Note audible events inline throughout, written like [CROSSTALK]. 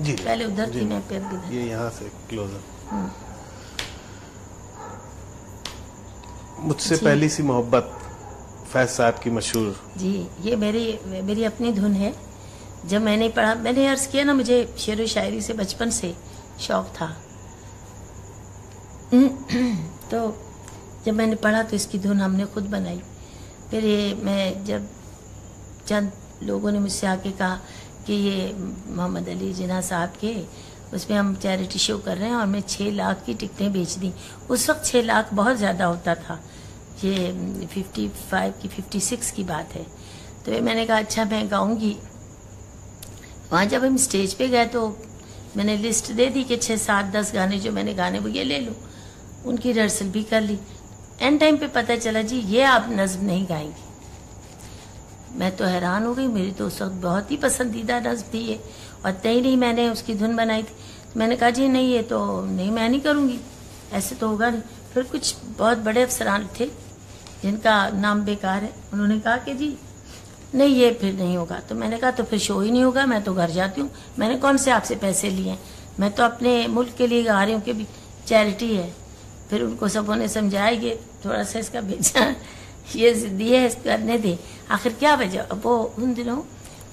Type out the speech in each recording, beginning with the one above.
जी। पहले उधर थी मैं फिर इधर ये यहाँ से क्लोजर हम्म। मुझसे पहली सी मोहब्बत फैज साहब की मशहूर। जी ये मेरी मेरी अपनी धुन है। जब मैंने पढ़ा मैंने अर्ज़ किया ना मुझे शेर व शायरी से बचपन से शौक था। तो जब मैंने पढ़ा तो इसकी धुन हमने खुद बनाई। फिर ये मैं जब चंद लोगों ने मुझसे आके कहा कि ये मोहम्मद अली जिन्ना साहब के, उसमें हम चैरिटी शो कर रहे हैं और मैं छः लाख की टिकटें बेच दी। उस वक्त छः लाख बहुत ज़्यादा होता था। ये फिफ्टी फाइव की फिफ्टी सिक्स की बात है। तो ये मैंने कहा अच्छा मैं गाऊँगी। वहाँ जब हम स्टेज पे गए तो मैंने लिस्ट दे दी कि छः सात, दस गाने जो मैंने गाने वो ये ले लूँ। उनकी रिहर्सल भी कर ली। एंड टाइम पे पता चला, जी, ये आप नज्म नहीं गाएँगी। मैं तो हैरान हो गई, मेरी तो उस वक्त बहुत ही पसंदीदा नज्म थी ये, और तय नहीं मैंने उसकी धुन बनाई थी। तो मैंने कहा, जी, नहीं, ये तो नहीं, मैं नहीं करूँगी, ऐसे तो होगा नहीं। फिर कुछ बहुत बड़े अफसरान थे, जिनका नाम बेकार है, उन्होंने कहा कि, जी, नहीं, ये फिर नहीं होगा। तो मैंने कहा तो फिर शो ही नहीं होगा, मैं तो घर जाती हूँ। मैंने कौन से आपसे पैसे लिए हैं? मैं तो अपने मुल्क के लिए गा रही हूँ कि चैरिटी है। फिर उनको सबों ने समझाया कि थोड़ा सा इसका भेजा ये जिद्दी करने दे आखिर क्या वजह? वो उन दिनों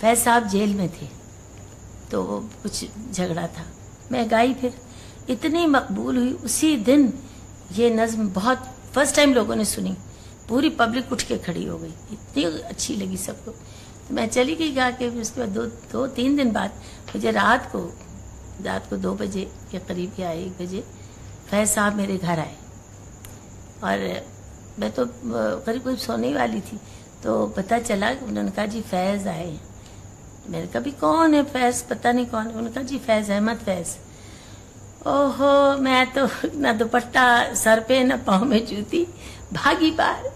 फैज साहब जेल में थे तो वो कुछ झगड़ा था। मैं गाई फिर। इतनी मकबूल हुई। उसी दिन ये नज्म बहुत, फ़र्स्ट टाइम लोगों ने सुनी। पूरी पब्लिक उठ के खड़ी हो गई। इतनी अच्छी लगी सबको तो मैं चली गई गा के। फिर उसके बाद दो दो, तीन दिन बाद मुझे रात को रात को दो बजे के करीब या एक बजे फैज साहब मेरे घर आए। और मैं तो करीब करीब सोने वाली थी तो पता चला कि उन्होंने कहा जी फैज़ आए मैंने कहा भी कौन है फैज़? पता नहीं कौन है। उन्होंने कहा, जी, फैज़ अहमद फैज़। ओहो, मैं तो ना दुपट्टा, सर पे, ना पाँव में जूती, भागी बाहर।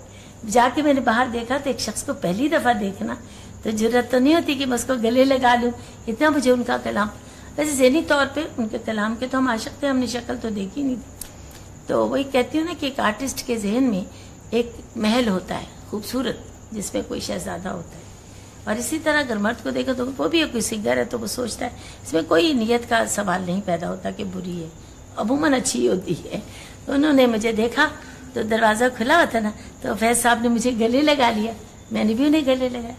जाके मैंने बाहर देखा तो एक शख्स को पहली दफ़ा देखना तो ज़रूरत तो नहीं होती कि मैं उसको गले लगा लूँ। इतना मुझे उनका कलाम। वैसे जहनी तौर पे उनके कलाम के तो हम आशक थे, हमने शक्ल तो देखी नहीं थी। तो वही कहती हूँ ना कि एक आर्टिस्ट के जहन में एक महल होता है, खूबसूरत जिसमें कोई शहजादा होता है। और इसी तरह अगर मर्द को देखो तो वो भी कोई सिंगर है तो वो सोचता है, इसमें कोई नियत का सवाल नहीं पैदा होता कि बुरी है, अमूमन अच्छी होती है। तो उन्होंने मुझे देखा तो दरवाज़ा खुला होता ना तो फैज साहब ने मुझे गले लगा लिया। मैंने भी उन्हें गले लगाया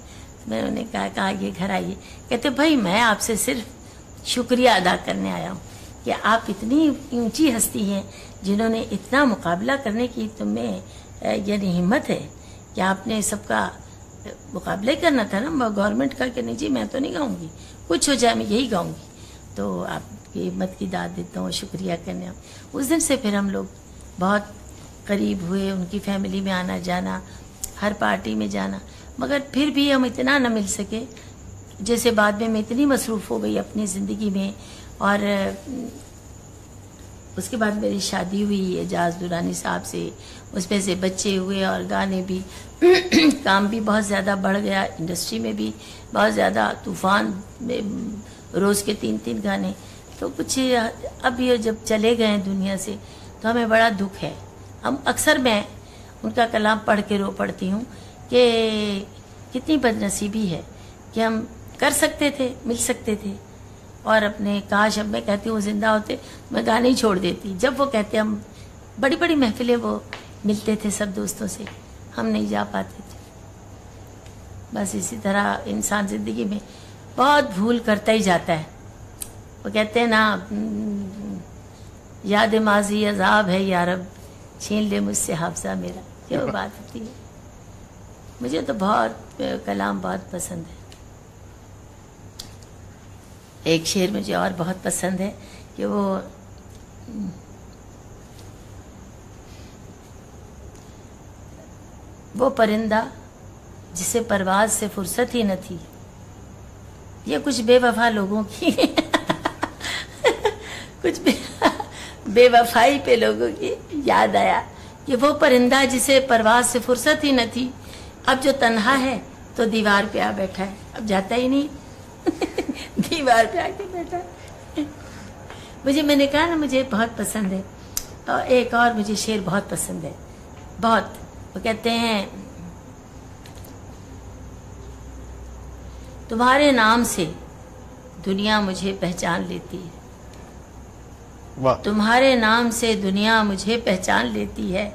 मैंने उन्हें कहा कहा, ये घर आइए। कहते, भाई, मैं आपसे सिर्फ़ शुक्रिया अदा करने आया हूँ कि आप इतनी ऊँची हस्ती हैं, जिन्होंने इतना मुकाबला करने की तुम्हें यानी हिम्मत है कि आपने सबका मुकाबले करना था ना गवर्नमेंट का कि, नहीं जी, मैं तो नहीं गाऊँगी। कुछ हो जाए, मैं यही गाऊँगी। तो आपकी हिम्मत की दाद देता हूँ, शुक्रिया करने। उस दिन से फिर हम लोग बहुत करीब हुए, उनकी फैमिली में आना जाना, हर पार्टी में जाना। मगर फिर भी हम इतना न मिल सके, जैसे बाद में मैं इतनी मसरूफ़ हो गई अपनी ज़िंदगी में, और उसके बाद मेरी शादी हुई एजाज दुरानी साहब से। उसमें से बच्चे हुए और गाने भी। [CLEARS THROAT] काम भी बहुत ज़्यादा बढ़ गया, इंडस्ट्री में भी बहुत ज़्यादा तूफ़ान में, रोज़ के तीन तीन गाने। तो कुछ अब ये जब चले गए दुनिया से तो हमें बड़ा दुख है। हम अक्सर मैं उनका कलाम पढ़ के रो पड़ती हूँ कि कितनी बदनसीबी है कि हम कर सकते थे, मिल सकते थे। और अपने काश अब मैं कहती हूँ ज़िंदा होते मैं गाने ही छोड़ देती। जब वो कहते हम बड़ी बड़ी महफिलें वो मिलते थे सब दोस्तों से हम नहीं जा पाते थे। बस इसी तरह इंसान ज़िंदगी में बहुत भूल करता ही जाता है। वो कहते हैं ना "हम्म, याद माजी अजाब है यारब छीन ले मुझसे हाफजा मेरा। ये बात होती है। मुझे तो बहुत कलाम बहुत पसंद है। एक शेर मुझे और बहुत पसंद है कि वो वो परिंदा जिसे परवाज से फुर्सत ही न थी। ये कुछ बेवफा लोगों की [LAUGHS] कुछ बे, बेवफाई पे लोगों की याद आया कि वो परिंदा जिसे परवाज से फुर्सत ही न थी। अब जो तन्हा है तो दीवार पे आ बैठा है। अब जाता ही नहीं। [LAUGHS] [LAUGHS] दीवार पे आके बैठा। मुझे मैंने कहा ना मुझे बहुत पसंद है। और एक और मुझे शेर बहुत पसंद है। बहुत। वो कहते हैं तुम्हारे नाम से दुनिया मुझे पहचान लेती है। तुम्हारे नाम से दुनिया मुझे पहचान लेती है।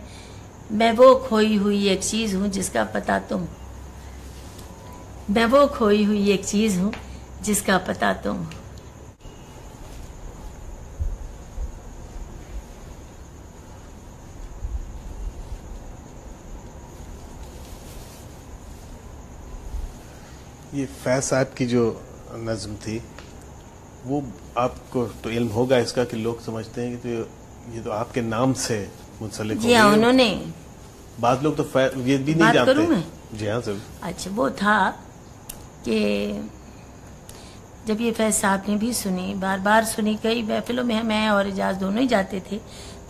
मैं वो खोई हुई एक चीज़ हूँ जिसका पता तुम मैं वो खोई हुई एक चीज़ हूँ जिसका पता तुम ये फैज साहब की जो नज्म थी वो आपको तो इल्म होगा इसका कि लोग समझते हैं कि तो ये तो आपके नाम से मुंसलिक हो जी हाँ उन्होंने। बाद लोग तो ये भी नहीं जानते। जी हाँ सर। अच्छा वो था कि जब ये फैज साहब ने भी सुनी बार बार सुनी, कई महफिलों में मैं और एजाज दोनों ही जाते थे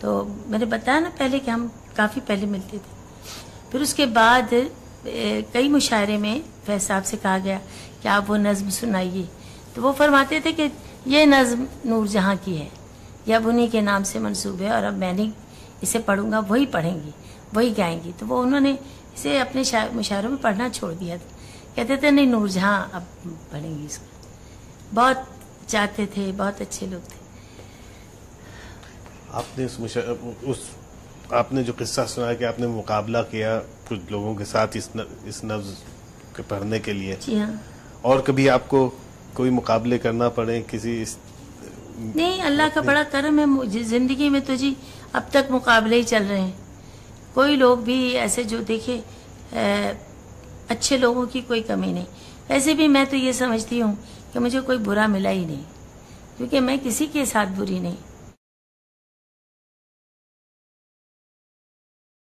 तो मैंने बताया ना पहले कि हम काफ़ी पहले मिलते थे। फिर उसके बाद कई मुशायरे में फैज साहब से कहा गया कि आप वो नज़म सुनाइए। तो वो फरमाते थे कि ये नज्म नूरजहाँ की है ये अब उन्हीं के नाम से मंसूब है और अब मैंने इसे पढ़ूँगा, वही पढ़ेंगी, वही गाएँगी। तो वो उन्होंने इसे अपने मुशायरों में पढ़ना छोड़ दिया था। कहते थे, नहीं नूरजहाँ अब पढ़ेंगी इसको। बहुत चाहते थे बहुत अच्छे लोग थे। आपने उस उस आपने जो किस्सा सुना कि आपने मुकाबला किया कुछ लोगों के साथ इस न, इस नफ्ज के पढ़ने के लिए। जी हाँ। और कभी आपको कोई मुकाबले करना पड़े किसी इस, नहीं अल्लाह का बड़ा करम है मुझे ज़िंदगी में तो जी अब तक मुकाबले ही चल रहे हैं। कोई लोग भी ऐसे जो देखे अच्छे लोगों की कोई कमी नहीं। वैसे भी मैं तो ये समझती हूँ कि मुझे कोई बुरा मिला ही नहीं क्योंकि मैं किसी के साथ बुरी नहीं।